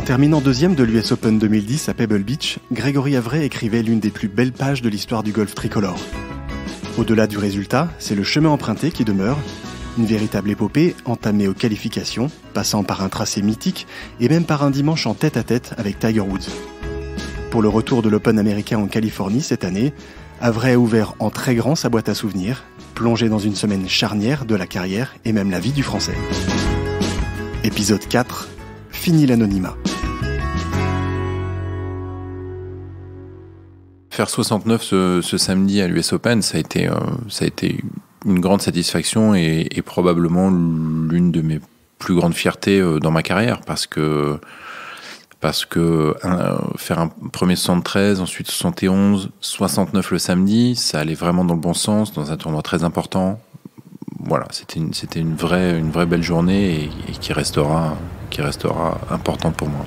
En terminant deuxième de l'US Open 2010 à Pebble Beach, Grégory Avray écrivait l'une des plus belles pages de l'histoire du golf tricolore. Au-delà du résultat, c'est le chemin emprunté qui demeure, une véritable épopée entamée aux qualifications, passant par un tracé mythique et même par un dimanche en tête-à-tête avec Tiger Woods. Pour le retour de l'Open américain en Californie cette année, Avray a ouvert en très grand sa boîte à souvenirs, plongé dans une semaine charnière de la carrière et même la vie du Français. Épisode 4 Fini l'anonymat. Faire 69 ce, samedi à l'US Open, ça a été, euh, ça a été une grande satisfaction et, probablement l'une de mes plus grandes fiertés euh, dans ma carrière parce que faire un premier 73, ensuite 71, 69 le samedi, ça allait vraiment dans le bon sens, dans un tournoi très important. Voilà, c'était une, vraie, une vraie belle journée et, et qui restera, qui restera importante pour moi.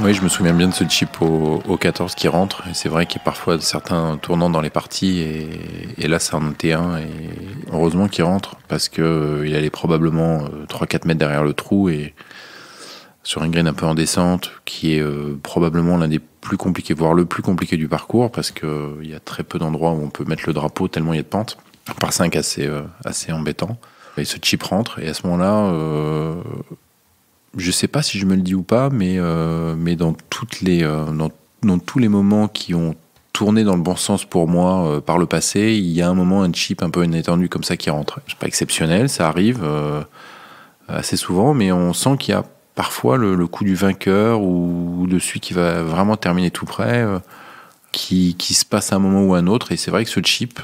Oui, je me souviens bien de ce chip au, au 14 qui rentre. Et c'est vrai qu'il y a parfois certains tournants dans les parties. Et, là, c'est un T1. Et heureusement qu'il rentre parce qu'il euh, allait probablement 3-4 mètres derrière le trou. Et sur une green un peu en descente, qui est euh, probablement l'un des plus compliqués, voire le plus compliqué du parcours, parce qu'il euh, y a très peu d'endroits où on peut mettre le drapeau tellement il y a de pente. Par 5 assez, euh, assez embêtant. Et ce chip rentre. Et à ce moment-là, euh, je sais pas si je me le dis ou pas, mais, euh, mais dans, toutes les, euh, dans, dans, tous les moments qui ont tourné dans le bon sens pour moi euh, par le passé, il y a un moment, un chip un peu inattendu comme ça qui rentre. C'est pas exceptionnel, ça arrive assez souvent, mais on sent qu'il y a parfois le, coup du vainqueur ou de celui qui va vraiment terminer tout près, qui, qui, se passe à un moment ou à un autre. Et c'est vrai que ce chip,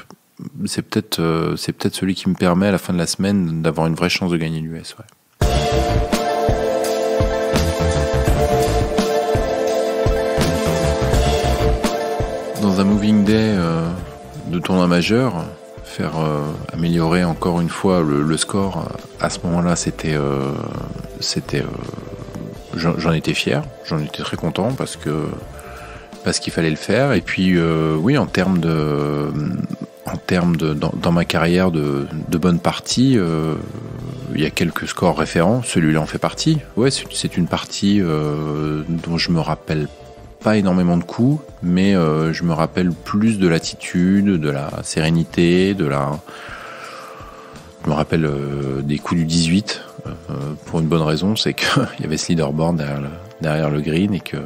c'est peut-être peut-être celui qui me permet à la fin de la semaine d'avoir une vraie chance de gagner l'US. Un moving day euh, de tournoi majeur, faire euh, améliorer encore une fois le, score, à ce moment-là, c'était, euh, c'était, j'en étais fier, j'en étais très content parce que parce qu'il fallait le faire. Et puis, oui, en termes de, en termes de, dans, ma carrière de, de bonne partie, il y a quelques scores référents. Celui-là en fait partie. Ouais, c'est une partie dont je me rappelle pas énormément de coups, mais euh, je me rappelle plus de l'attitude, de la sérénité, de la. Je me rappelle euh, des coups du 18 euh, pour une bonne raison, c'est qu'il y avait ce leaderboard derrière le, green et que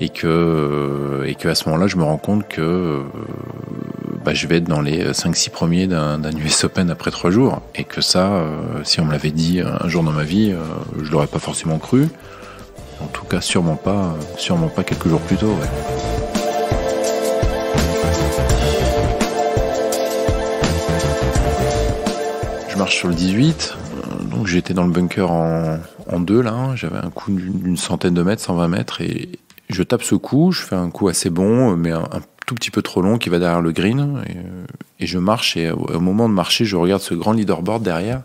et que et que à ce moment-là, je me rends compte que bah, je vais être dans les 5-6 premiers d'un US Open après trois jours et que ça, si on me l'avait dit un jour dans ma vie, je l'aurais pas forcément cru. Cas, sûrement pas, sûrement pas quelques jours plus tôt. Je marche sur le 18, donc j'étais dans le bunker en, deux là. J'avais un coup d'une centaine de mètres, 120 mètres, et je tape ce coup. Je fais un coup assez bon, mais un, tout petit peu trop long qui va derrière le green, et, et je marche. Et au moment de marcher, je regarde ce grand leaderboard derrière.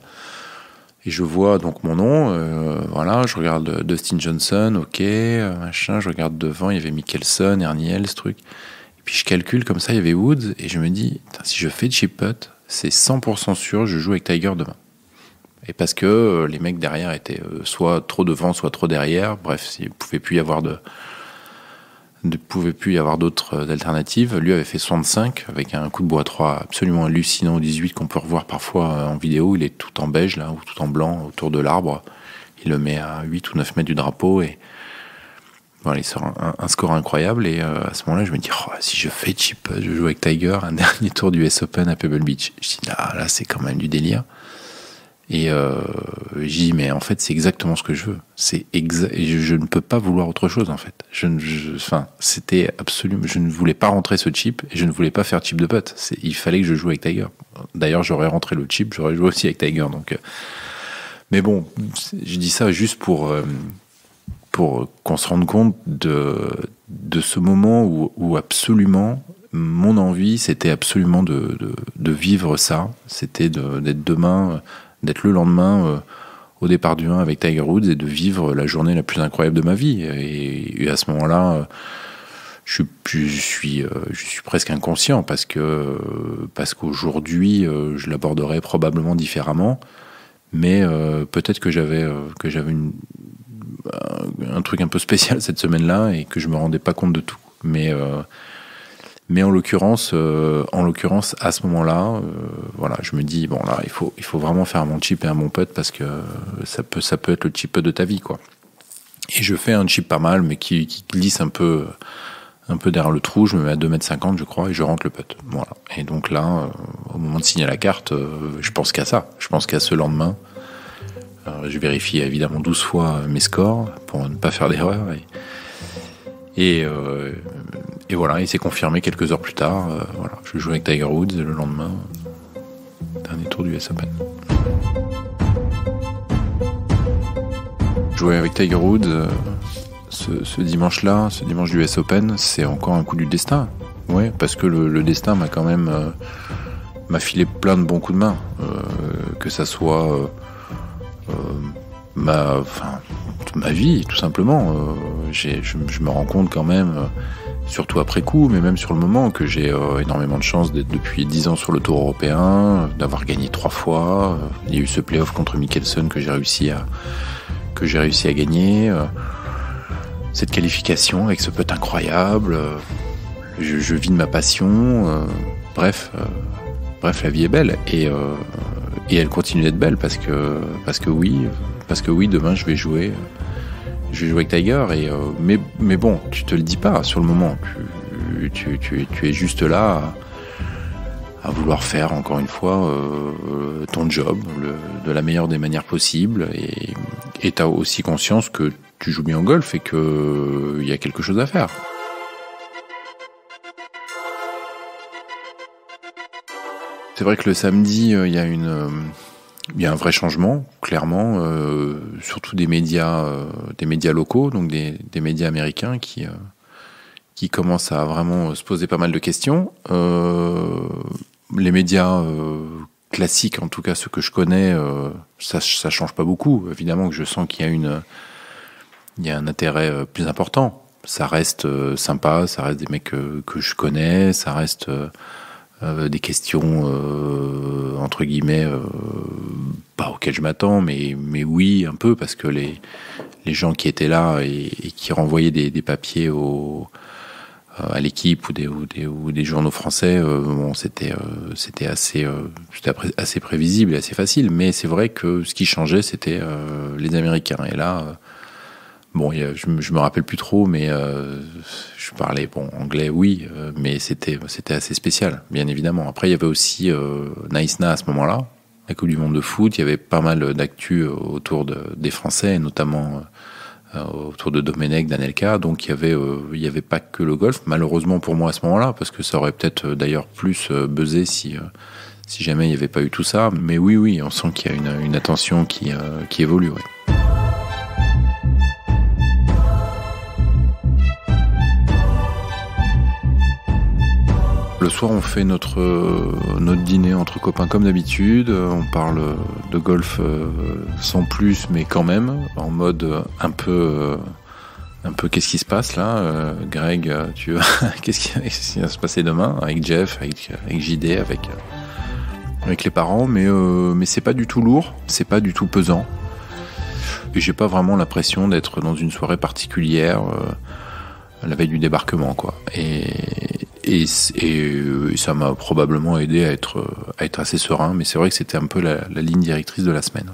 Et je vois donc mon nom, euh, voilà, je regarde Dustin Johnson, ok, machin, je regarde devant, il y avait Mickelson, Erniel, ce truc. Et puis je calcule comme ça, il y avait Woods, et je me dis, si je fais chip putt, c'est 100% sûr, je joue avec Tiger demain. Et parce que euh, les mecs derrière étaient euh, soit trop devant, soit trop derrière, bref, il ne pouvait plus y avoir de ne pouvait plus y avoir d'autres alternatives. Lui avait fait 65 avec un coup de bois 3 absolument hallucinant au 18 qu'on peut revoir parfois en vidéo. Il est tout en beige là ou tout en blanc autour de l'arbre. Il le met à 8 ou 9 mètres du drapeau et voilà, il sort un, score incroyable. Et euh, à ce moment-là, je me dis oh, si je fais chip, je joue avec Tiger un dernier tour du US Open à Pebble Beach. Je dis ah, là, c'est quand même du délire. Et euh, j'ai dit, mais en fait, c'est exactement ce que je veux. C'est exa je, ne peux pas vouloir autre chose, en fait. Je, je, c'était absolument. Je ne voulais pas rentrer ce chip et je ne voulais pas faire chip de putt. Il fallait que je joue avec Tiger. D'ailleurs, j'aurais rentré le chip, j'aurais joué aussi avec Tiger. Donc, euh, mais bon, je dis ça juste pour euh, pour qu'on se rende compte de de ce moment où, absolument mon envie, c'était absolument de, de, vivre ça. C'était d'être demain d'être le lendemain euh, au départ du 1 avec Tiger Woods et de vivre la journée la plus incroyable de ma vie. Et, à ce moment-là, euh, je, suis, je suis presque inconscient parce que parce qu'aujourd'hui je l'aborderais probablement différemment, mais peut-être que j'avais que j'avais un truc un peu spécial cette semaine-là et que je me rendais pas compte de tout. Mais mais en l'occurrence, euh, en l'occurrence, à ce moment-là, euh, voilà, je me dis bon là, il faut, il faut vraiment faire un bon chip et un bon putt parce que ça peut, ça peut être le chip de ta vie, quoi. Et je fais un chip pas mal, mais qui, qui glisse un peu, un peu derrière le trou. Je me mets à 2m50, je crois, et je rentre le putt. Voilà. Et donc là, euh, au moment de signer la carte, je pense qu'à ça. Je pense qu'à ce lendemain. je vérifie évidemment 12 fois mes scores pour ne pas faire d'erreur. Et, et voilà, il s'est confirmé quelques heures plus tard. Euh, voilà, je jouais avec Tiger Woods et le lendemain, dernier tour du US Open. Jouer avec Tiger Woods euh, ce, dimanche-là, ce dimanche du US Open, c'est encore un coup du destin. Ouais, parce que le, destin m'a quand même euh, m'a filé plein de bons coups de main, que ça soit ma, enfin, ma vie, tout simplement. Je, je, me rends compte quand même surtout après coup, mais même sur le moment, que j'ai euh, énormément de chance d'être depuis 10 ans sur le Tour européen, d'avoir gagné trois fois. Il y a eu ce playoff contre Mickelson que j'ai réussi à que j'ai réussi à gagner. Euh, cette qualification avec ce putt incroyable. Euh, je, vis de ma passion. bref, bref, la vie est belle et et elle continue d'être belle parce que parce que oui, parce que oui, demain je vais jouer je vais jouer avec Tiger. Et, euh, mais, mais bon, tu te le dis pas sur le moment. Tu, tu, tu, es juste là à, vouloir faire, encore une fois, euh, ton job de la meilleure des manières possibles. Et tu as aussi conscience que tu joues bien au golf et qu'il euh, y a quelque chose à faire. C'est vrai que le samedi, il y a une il y a un vrai changement, clairement, euh, surtout des médias, euh, des médias locaux, donc des, des médias américains qui euh, qui commencent à vraiment se poser pas mal de questions. Euh, les médias classiques, en tout cas ceux que je connais, ça ça change pas beaucoup. Évidemment que je sens qu'il y a une il y a un intérêt plus important. Ça reste sympa, ça reste des mecs que, que je connais, ça reste euh, des questions euh, entre guillemets euh, pas auxquelles je m'attends, mais mais oui un peu parce que les les gens qui étaient là et, qui renvoyaient des, des papiers au à l'équipe ou des, ou des, ou des journaux français, bon, c'était c'était assez c'était assez prévisible et assez facile. Mais c'est vrai que ce qui changeait, c'était les Américains. Et là, Bon, je, me, me rappelle plus trop, mais euh, je parlais bon anglais, oui, euh, mais c'était c'était assez spécial, bien évidemment. Après, il y avait aussi euh, Naïsna à ce moment-là, la Coupe du Monde de foot. Il y avait pas mal d'actu autour de, des Français, notamment autour de Domenech, d'Anelka. Donc il y avait il y avait pas que le golf. Malheureusement pour moi à ce moment-là, parce que ça aurait peut-être d'ailleurs plus buzzé si si jamais il n'y avait pas eu tout ça. Mais oui, oui, on sent qu'il y a une, une attention qui qui évolue. Le soir, on fait notre, notre dîner entre copains comme d'habitude. On parle de golf euh, sans plus, mais quand même, en mode un peu, un peu qu'est-ce qui se passe là euh, Greg, tu qu'est-ce qui, va se passer demain Avec Jeff, avec, avec JD, avec, les parents, mais, euh, mais c'est pas du tout lourd, c'est pas du tout pesant. Et j'ai pas vraiment l'impression d'être dans une soirée particulière la veille du débarquement, quoi. Et, et, ça m'a probablement aidé à être, à être assez serein, mais c'est vrai que c'était un peu la, ligne directrice de la semaine.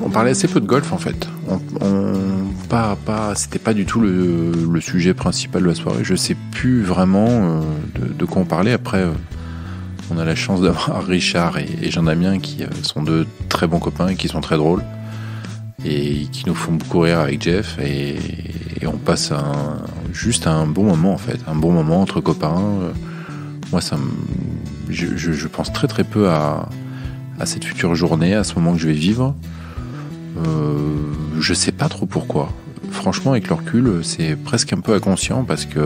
On parlait assez peu de golf en fait. On, pas, pas, c'était pas du tout le, sujet principal de la soirée. Je sais plus vraiment euh, de, quoi on parlait. Après, euh, on a la chance d'avoir Richard et, et Jean-Damien qui euh, sont deux très bons copains et qui sont très drôles et qui nous font beaucoup rire avec Jeff et, on passe juste un bon moment en fait, un bon moment entre copains. Moi, ça je, pense très très peu à, cette future journée, à ce moment que je vais vivre. Euh, je sais pas trop pourquoi. Franchement, avec le recul, c'est presque un peu inconscient parce que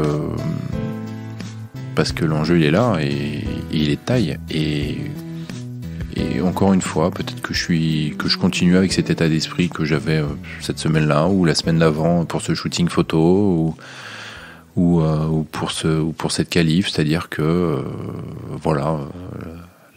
parce que l'enjeu il est là et, il est taille et et encore une fois, peut-être que je suis, que je continue avec cet état d'esprit que j'avais cette semaine-là ou la semaine d'avant pour ce shooting photo ou, ou, pour ce, ou pour cette qualif, c'est-à-dire que voilà,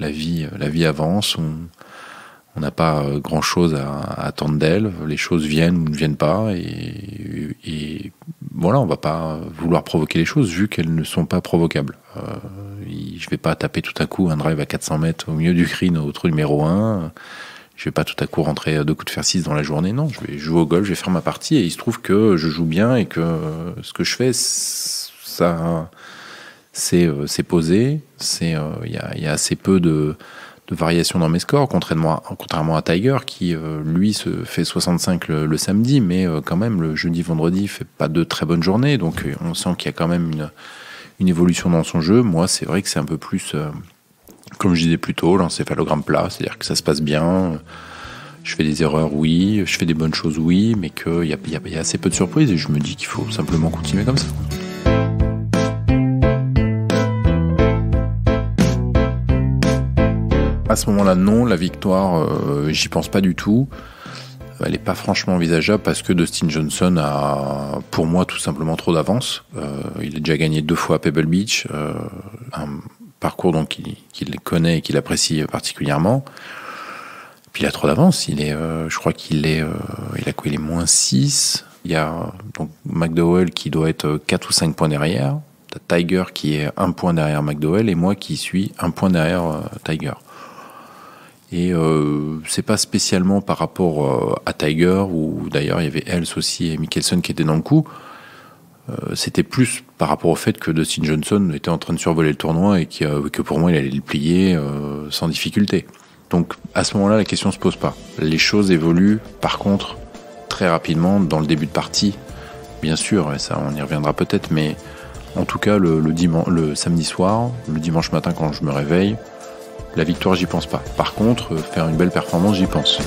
la vie, la vie avance. On, n'a pas euh, grand chose à, attendre d'elle. Les choses viennent ou ne viennent pas. Et, voilà, on va pas vouloir provoquer les choses vu qu'elles ne sont pas provocables. Euh, je vais pas taper tout à coup un drive à 400 mètres au milieu du green au trou numéro 1. Je vais pas tout à coup rentrer deux coups de fer 6 dans la journée. Non, je vais jouer au golf, je vais faire ma partie. Et il se trouve que je joue bien et que ce que je fais, ça, c'est euh, posé. Il y, a, y a assez peu de de variation dans mes scores, contrairement à, Tiger qui, euh, lui, se fait 65 le, samedi, mais euh, quand même, le jeudi, vendredi, fait pas de très bonnes journées. Donc, euh, on sent qu'il y a quand même une, une évolution dans son jeu. Moi, c'est vrai que c'est un peu plus, comme je disais plus tôt, l'encéphalogramme plat, c'est-à-dire que ça se passe bien. Je fais des erreurs, oui. Je fais des bonnes choses, oui. Mais qu'il y a, y assez peu de surprises et je me dis qu'il faut simplement continuer comme ça. À ce moment-là, non, la victoire, euh, j'y pense pas du tout. Elle n'est pas franchement envisageable parce que Dustin Johnson a, pour moi, tout simplement trop d'avance. Euh, il a déjà gagné deux fois à Pebble Beach, euh, un parcours donc qu'il connaît et qu'il apprécie particulièrement. Puis il a trop d'avance. Il est, je crois qu'il est, il a quoi Il est moins 6. Il y a donc McDowell qui doit être 4 ou 5 points derrière. Tiger qui est un point derrière McDowell et moi qui suis un point derrière Tiger. Et euh, c'est pas spécialement par rapport euh, à Tiger, ou d'ailleurs il y avait Else aussi et Mickelson qui étaient dans le coup. Euh, c'était plus par rapport au fait que Dustin Johnson était en train de survoler le tournoi et que pour moi il allait le plier sans difficulté. Donc à ce moment-là, la question se pose pas. Les choses évoluent par contre très rapidement dans le début de partie. Bien sûr, et ça on y reviendra peut-être, mais en tout cas le samedi soir, le dimanche matin quand je me réveille, la victoire, j'y pense pas. Par contre, faire une belle performance, j'y pense.